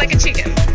like a chicken.